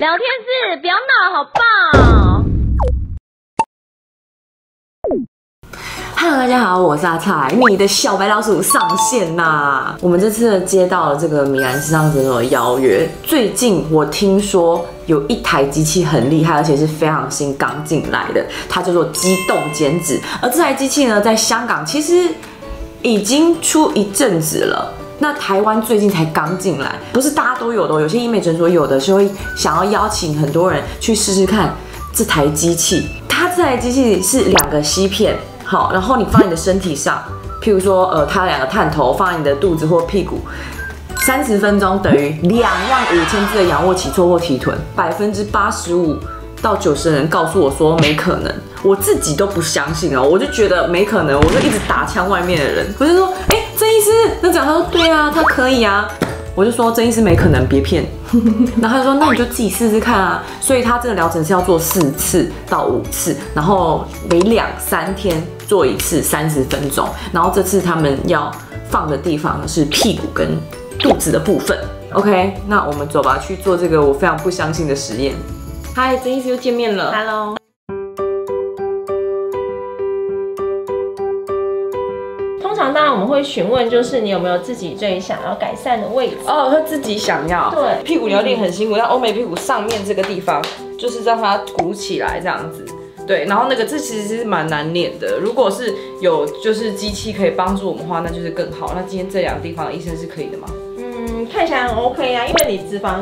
聊天室不要闹，好棒！Hello，大家好，我是阿菜，你的小白老鼠上线啦！我们这次接到了这个米兰时尚诊所的邀约，最近我听说有一台机器很厉害，而且是非常新刚进来的，它叫做机动减脂，而这台机器呢，在香港其实已经出一阵子了。那台湾最近才刚进来，不是大家都有的，有些医美诊所有的是会想要邀请很多人去试试看这台机器。它这台机器是两个吸片，好，然后你放在你的身体上，譬如说，呃，它两个探头放在你的肚子或屁股，三十分钟等于两万五千字的仰卧起坐或提臀，百分之八十五到九十的人告诉我说没可能，我自己都不相信哦，我就觉得没可能，我就一直打枪外面的人，我就说，哎、医师，那讲他说对啊，他可以啊，我就说曾医师没可能，别骗。然后他就说，那你就自己试试看啊。所以他这个疗程是要做四次到五次，然后每两三天做一次，三十分钟。然后这次他们要放的地方是屁股跟肚子的部分。OK，那我们走吧，去做这个我非常不相信的实验。嗨，曾医师又见面了。Hello，常当然我们会询问，就是你有没有自己最想要改善的位置？哦，他自己想要，对屁股你要练很辛苦，像欧美屁股上面这个地方，就是让它鼓起来这样子。对，然后那个这其实是蛮难练的。如果是有就是机器可以帮助我们的话，那就是更好。那今天这两个地方医生是可以的吗？嗯，看起来很 OK 啊，因为你脂肪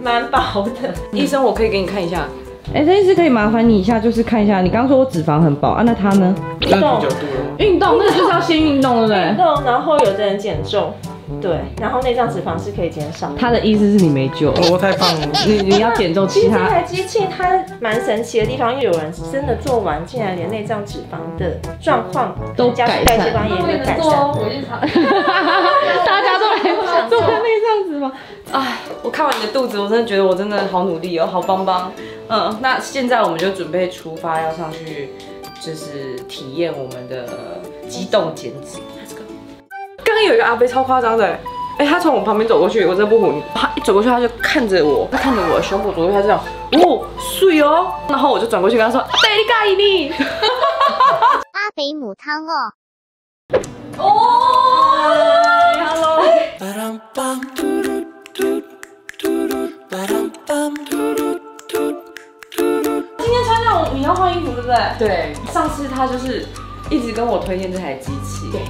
蛮薄的。医生，我可以给你看一下。哎，这医师可以麻烦你一下，就是看一下，你刚刚说我脂肪很薄啊，那他呢？运动，运动，那个就是要先运动，对不对？运动，然后有的人减重，对，然后内脏脂肪是可以减少。他的意思是你没救，我太棒了，你你要减重，其实这台机器它蛮神奇的地方，因为有人真的做完，竟然连内脏脂肪的状况都加速改善代谢方也有改善。大家都来做内脏脂肪。哎，我看完你的肚子，我真的觉得我真的好努力哦，好棒棒。嗯，那现在我们就准备出发，要上去，就是体验我们的机动减脂。有一个阿飞超夸张的，哎、他从我旁边走过去，我真的不唬你，他一走过去他就看着我，他看着我的胸部走过去，他这样，哦，碎哦，然后我就转过去跟他说，阿飞你介意你？阿肥母汤哦。哦，Hello。今天穿这种你要换衣服对不对？对，上次他就是一直跟我推荐这台机器，对，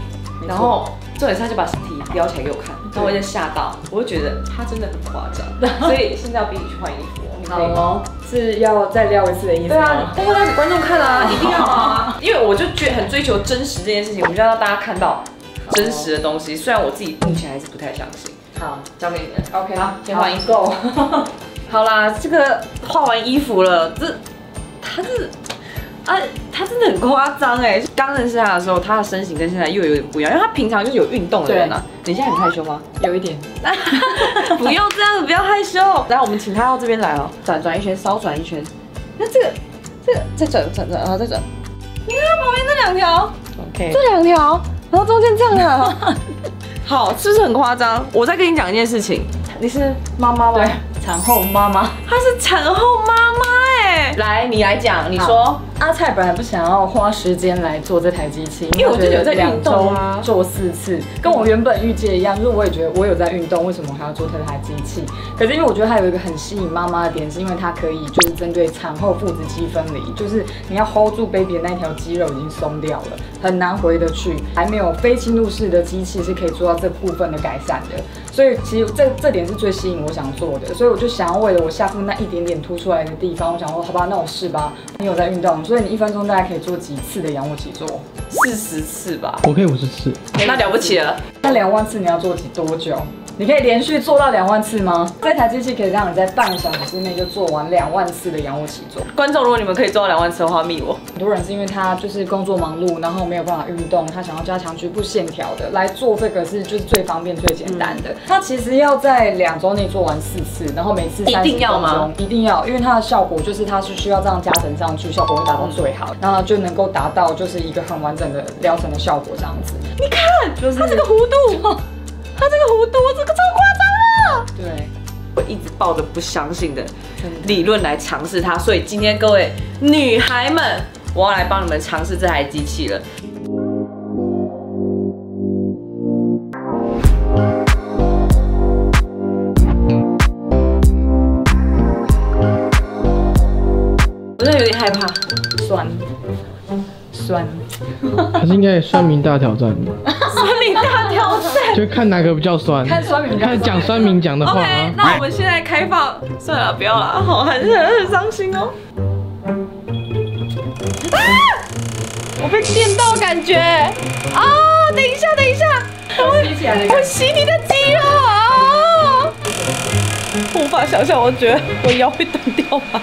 然后重点是他就把实体标起来给我看，然后我就吓到，我就觉得他真的很夸张，所以现在要逼你去换衣服，你可以吗？哦，是要再撩一次的意思对啊，但要给观众看啊，一定要啊，因为我就觉得很追求真实这件事情，我们就要让大家看到真实的东西，虽然我自己目前还是不太相信。好，交给你了。OK，好，先换衣服。好啦，这个换完衣服了，这他是啊，他真的很夸张哎！刚认识他的时候，他的身形跟现在又有点不一样，因为他平常就是有运动的人啊。你现在很害羞吗？有一点，不用这样子，不要害羞。来，我们请他到这边来哦，转转一圈，稍转一圈。那这个这个再转转转，然后再转。你看他旁边这两条，OK，这两条，然后中间这样啊。好，是不是很夸张？我再跟你讲一件事情，你是妈妈吗？对，产后妈妈。她是产后妈妈哎。来，你来讲，你说。阿菜本来不想要花时间来做这台机器，因为我就有在两运动啊做四次，跟我原本预计一样，就是我也觉得我有在运动，为什么还要做这台机器？可是因为我觉得它有一个很吸引妈妈的点，是因为它可以就是针对产后腹直肌分离，就是你要 hold 住 baby 的那条肌肉已经松掉了，很难回得去，还没有非侵入式的机器是可以做到这部分的改善的。所以其实这这点是最吸引我想做的，所以我就想要为了我下腹那一点点凸出来的地方，我想说好吧，那我试吧。你有在运动，所以你一分钟大概可以做几次的仰卧起坐？四十次吧，我可以五十次，那了不起了。那两万次你要做几多久？你可以连续做到两万次吗？这台机器可以让你在半个小时之内就做完两万次的仰卧起坐。观众，如果你们可以做到两万次的话，密我。很多人是因为他就是工作忙碌，然后没有办法运动，他想要加强局部线条的，来做这个是就是最方便、最简单的。他其实要在两周内做完四次，然后每次一30定要吗分钟？一定要，因为它的效果就是它是需要这样加成上去，效果会达到最好，然后就能够达到就是一个很完整的疗程的效果这样子。你看，就是它这个弧度，它这个弧度，这个超夸张了。对。我一直抱着不相信的理论来尝试它。所以今天各位女孩们，我要来帮你们尝试这台机器了。我真的有点害怕，酸酸，还是应该酸民大挑战，酸民大挑战。就看哪个比较酸，看酸民看讲酸民讲的话 OK，啊。那我们现在开放，算了，不要了，好，还是很伤心哦。啊！我被电到，感觉啊！等一下，等一下，我洗你的肌肉啊！无法想象，我觉得我腰会断掉吧。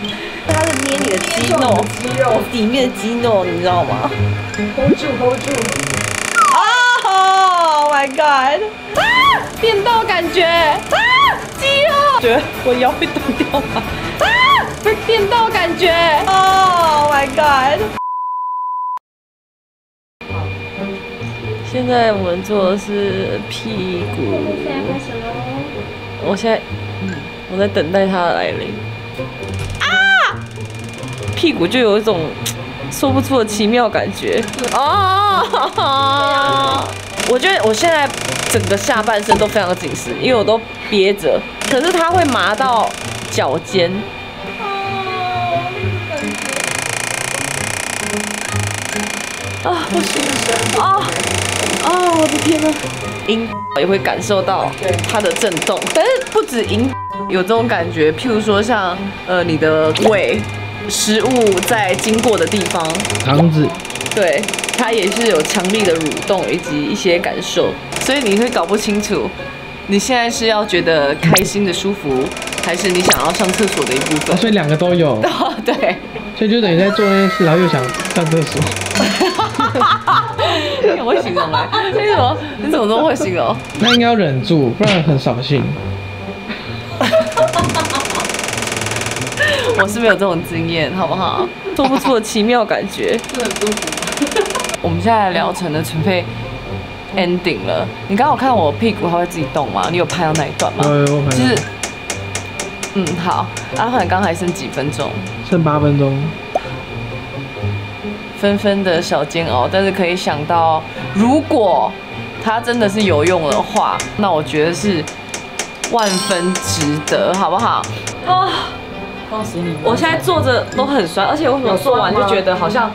它是捏你的肌肉，肌肉里面的肌肉，你知道吗？hold 住 hold 住，啊！Oh my god！啊！电到感觉啊！肌肉，觉得我腰会断掉吧？啊！被电到感觉！Oh my god！现在我们做的是屁股。我现在，我在等待它的来临。啊！屁股就有一种说不出的奇妙感觉。哦，我觉得我现在整个下半身都非常的紧实，因为我都憋着，可是它会麻到脚尖。啊，不行！啊啊！我的天呐！音也会感受到它的震动，但是不止音有这种感觉，譬如说像呃你的胃，食物在经过的地方，肠子，对，它也是有强力的蠕动以及一些感受，所以你会搞不清楚，你现在是要觉得开心的舒服，还是你想要上厕所的一部分哦，。所以两个都有，哦，对，所以就等于在做那件事，然后又想上厕所。你很会形容哎，为什么？你怎么这么会形容？那应该要忍住，不然很扫兴。我是没有这种经验，好不好？说不出的奇妙感觉。我们现在的疗程的准备 ending 了。你刚刚有看我屁股它会自己动吗？你有拍到那一段吗？有有有可能就是，嗯，好。阿汉刚还剩几分钟，剩八分钟，纷纷的小煎熬，但是可以想到，如果它真的是有用的话，那我觉得是万分值得，好不好？啊、恭喜你！我现在坐着都很酸，而且为什么做完就觉得好像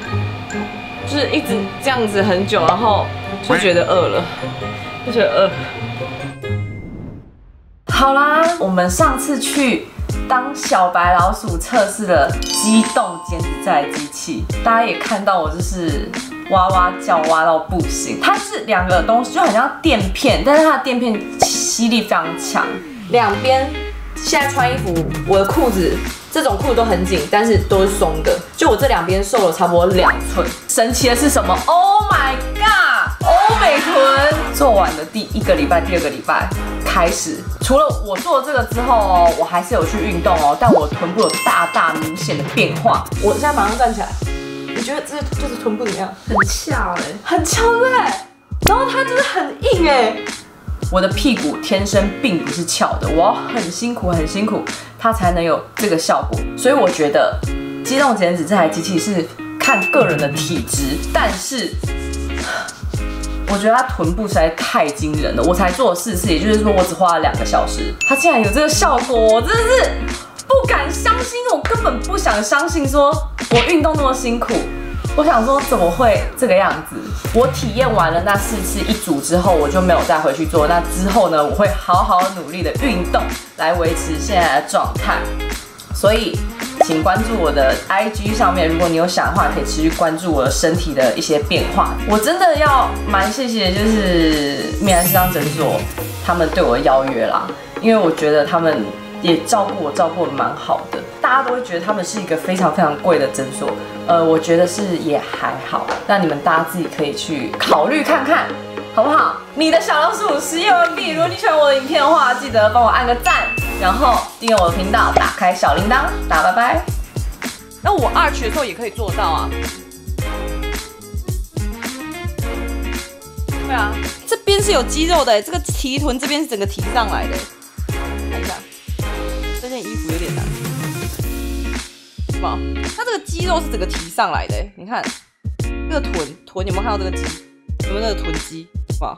就是一直这样子很久，然后就觉得饿了，就觉得饿。好啦，我们上次去当小白老鼠测试了机动减脂在机器，大家也看到我就是哇哇叫哇到不行。它是两个东西，就很像垫片，但是它的垫片吸力非常强，两边现在穿衣服，我的裤子这种裤子都很紧，但是都是松的。就我这两边瘦了差不多两寸。神奇的是什么？Oh my god！欧美臀做完的第一个礼拜、第二个礼拜开始，除了我做了这个之后哦，我还是有去运动哦，但我臀部有大大明显的变化。我现在马上站起来，你觉得这就是臀部怎么样？很翘哎、很翘对？然后它就是很硬哎。我的屁股天生并不是翘的，我要很辛苦很辛苦，它才能有这个效果。所以我觉得机动减脂这台机器是看个人的体质，但是我觉得它臀部实在太惊人了。我才做了四次，也就是说我只花了两个小时，它竟然有这个效果，我真的是不敢相信，我根本不想相信，说我运动那么辛苦。我想说怎么会这个样子？我体验完了那四次一组之后，我就没有再回去做。那之后呢，我会好好努力的运动来维持现在的状态。所以，请关注我的 IG 上面，如果你有想的话，可以持续关注我的身体的一些变化。我真的要蛮谢谢，就是米兰时尚诊所他们对我的邀约啦，因为我觉得他们也照顾我，照顾的蛮好的。大家都会觉得他们是一个非常非常贵的诊所，呃，我觉得是也还好。那你们大家自己可以去考虑看看。好不好？你的小老鼠实验完毕。如果你喜欢我的影片的话，记得帮我按个赞，然后订阅我的频道，打开小铃铛，打拜拜。那我二去的时候也可以做到啊。对啊，这边是有肌肉的，这个提臀这边是整个提上来的。看一下，这件衣服有点难，是吧？它这个肌肉是整个提上来的，你看，这个臀臀有没有看到这个肌？有没有那个臀肌？哇？